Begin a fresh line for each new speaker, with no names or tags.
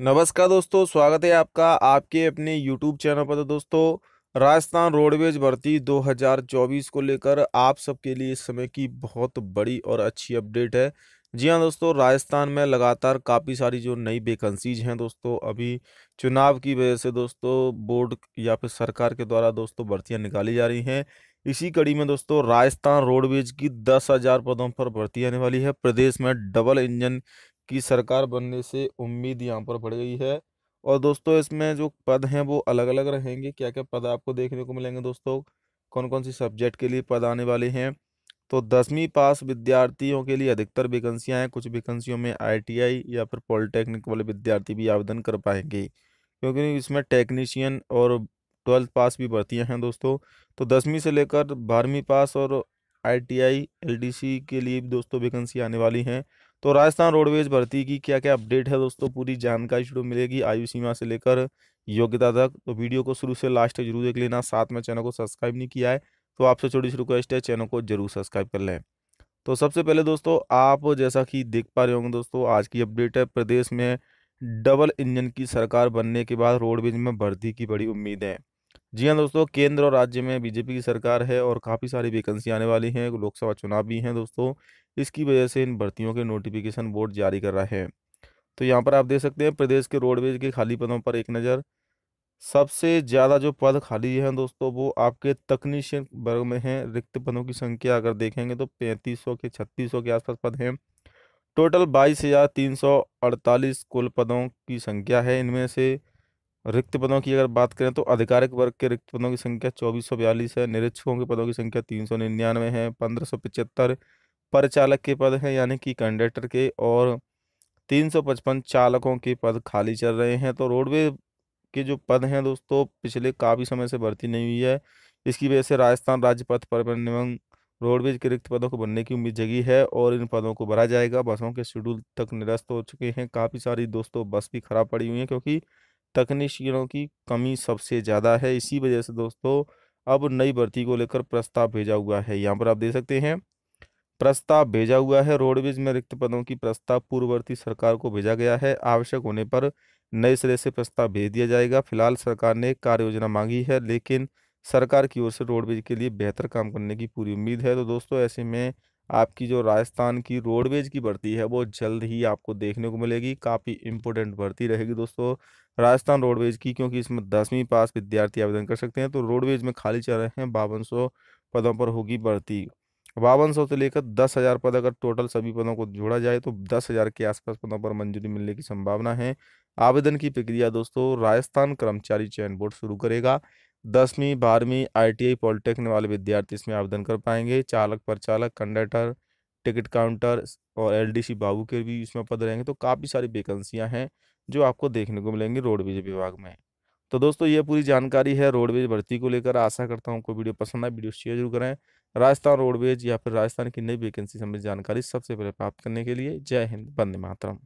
नमस्कार दोस्तों, स्वागत है आपका आपके अपने यूट्यूब चैनल पर। तो दोस्तों, राजस्थान रोडवेज़ भर्ती 2024 को लेकर आप सबके लिए इस समय की बहुत बड़ी और अच्छी अपडेट है। जी हाँ दोस्तों, राजस्थान में लगातार काफ़ी सारी जो नई वैकेंसीज हैं दोस्तों, अभी चुनाव की वजह से दोस्तों बोर्ड या फिर सरकार के द्वारा दोस्तों भर्तियाँ निकाली जा रही हैं। इसी कड़ी में दोस्तों, राजस्थान रोडवेज़ की दस हज़ार पदों पर भर्ती आने वाली है। प्रदेश में डबल इंजन की सरकार बनने से उम्मीद यहाँ पर बढ़ गई है। और दोस्तों, इसमें जो पद हैं वो अलग अलग रहेंगे। क्या क्या पद आपको देखने को मिलेंगे दोस्तों? कौन कौन सी सब्जेक्ट के लिए पद आने वाले हैं? तो दसवीं पास विद्यार्थियों के लिए अधिकतर वैकेंसियाँ हैं। कुछ वैकेंसियों में आईटीआई या फिर पॉलिटेक्निक वाले विद्यार्थी भी आवेदन कर पाएँगे। क्योंकि इसमें टेक्नीशियन और ट्वेल्थ पास भी भर्तियाँ हैं दोस्तों। तो दसवीं से लेकर बारहवीं पास और आईटीआई एलडीसी के लिए भी दोस्तों वैकेंसी आने वाली हैं। तो राजस्थान रोडवेज़ भर्ती की क्या क्या अपडेट है दोस्तों? पूरी जानकारी शुरू मिलेगी आयु सीमा से लेकर योग्यता तक। तो वीडियो को शुरू से लास्ट तक ज़रूर देख लेना। साथ में चैनल को सब्सक्राइब नहीं किया है तो आपसे छोटी सी रिक्वेस्ट है, चैनल को ज़रूर सब्सक्राइब कर लें। तो सबसे पहले दोस्तों, आप जैसा कि देख पा रहे होंगे दोस्तों, आज की अपडेट है, प्रदेश में डबल इंजन की सरकार बनने के बाद रोडवेज़ में भर्ती की बड़ी उम्मीद है। जी हाँ दोस्तों, केंद्र और राज्य में बीजेपी की सरकार है और काफ़ी सारी वैकेंसी आने वाली हैं। लोकसभा चुनाव भी हैं दोस्तों। इसकी वजह से इन भर्तियों के नोटिफिकेशन बोर्ड जारी कर रहा है। तो यहाँ पर आप देख सकते हैं, प्रदेश के रोडवेज़ के खाली पदों पर एक नज़र। सबसे ज़्यादा जो पद खाली हैं दोस्तों, वो आपके तकनीशियन वर्ग में हैं। रिक्त पदों की संख्या अगर देखेंगे तो पैंतीस सौ के, छत्तीस सौ के आसपास पद हैं। टोटल बाईस हज़ार तीन सौ अड़तालीस कुल पदों की संख्या है। इनमें से रिक्त पदों की अगर बात करें तो आधिकारिक वर्ग के रिक्त पदों की संख्या चौबीस सौ बयालीस है। निरीक्षकों के पदों की संख्या तीन सौ निन्यानवे है। पंद्रह सौ पचहत्तर परिचालक के पद हैं, यानी कि कंडक्टर के, और तीन सौ पचपन चालकों के पद खाली चल रहे हैं। तो रोडवे के जो पद हैं दोस्तों, पिछले काफ़ी समय से भर्ती नहीं हुई है। इसकी वजह से राजस्थान राज्य पथ परिवहन एवं रोडवेज़ के रिक्त पदों को बनने की उम्मीद जगी है, और इन पदों को भरा जाएगा। बसों के शेड्यूल तक निरस्त हो चुके हैं। काफ़ी सारी दोस्तों, बस भी खराब पड़ी हुई हैं, क्योंकि तकनीशियनों की कमी सबसे ज़्यादा है। इसी वजह से दोस्तों, अब नई भर्ती को लेकर प्रस्ताव भेजा हुआ है। यहाँ पर आप देख सकते हैं प्रस्ताव भेजा हुआ है। रोडवेज़ में रिक्त पदों की प्रस्ताव पूर्ववर्ती सरकार को भेजा गया है। आवश्यक होने पर नए सिरे से प्रस्ताव भेज दिया जाएगा। फ़िलहाल सरकार ने कार्य योजना मांगी है, लेकिन सरकार की ओर से रोडवेज़ के लिए बेहतर काम करने की पूरी उम्मीद है। तो दोस्तों, ऐसे में आपकी जो राजस्थान की रोडवेज़ की भर्ती है, वो जल्द ही आपको देखने को मिलेगी। काफ़ी इंपॉर्टेंट भर्ती रहेगी दोस्तों, राजस्थान रोडवेज़ की, क्योंकि इसमें दसवीं पास विद्यार्थी आवेदन कर सकते हैं। तो रोडवेज़ में खाली चल रहे हैं बावन पदों पर होगी भर्ती। बावन सौ से लेकर दस हज़ार पद अगर टोटल सभी पदों को जोड़ा जाए तो दस हज़ार के आसपास पदों पर मंजूरी मिलने की संभावना है। आवेदन की प्रक्रिया दोस्तों, राजस्थान कर्मचारी चयन बोर्ड शुरू करेगा। दसवीं, बारहवीं आईटीआई पॉलिटेक्निक वाले विद्यार्थी इसमें आवेदन कर पाएँगे। चालक, परिचालक, कंडक्टर, टिकट काउंटर और एलडीसी बाबू के भी इसमें पद रहेंगे। तो काफ़ी सारी वैकेंसियाँ हैं जो आपको देखने को मिलेंगी रोडवेज़ विभाग में। तो दोस्तों, ये पूरी जानकारी है रोडवेज़ भर्ती को लेकर। आशा करता हूँ आपको वीडियो पसंद आए, वीडियो शेयर ज़रूर करें। राजस्थान रोडवेज़ या फिर राजस्थान की नई वैकेंसी संबंधित जानकारी सबसे पहले प्राप्त करने के लिए जय हिंद बंदे मातरम।